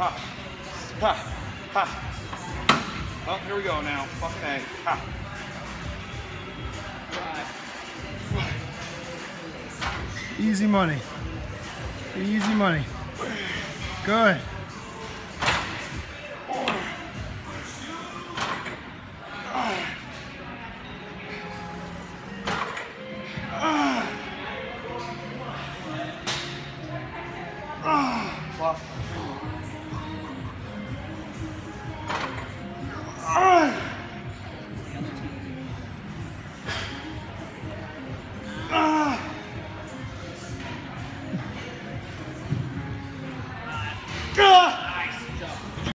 Ha. Ha. Ha. Oh, here we go now. Fucking Ha. Easy money. Easy money. Good. fuck.